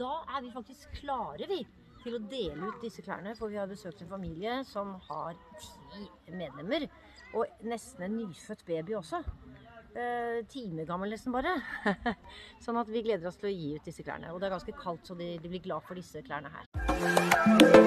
da er vi faktisk klare, vi, til å dele ut disse klærne. For vi har besøkt en familie som har ti medlemmer. Og nesten en nyfødt baby også. Eh, timegammel nesten bare. sånn at vi gleder oss til å gi ut disse klærne. Og det er ganske kaldt, så de, de blir glad for disse klærne her.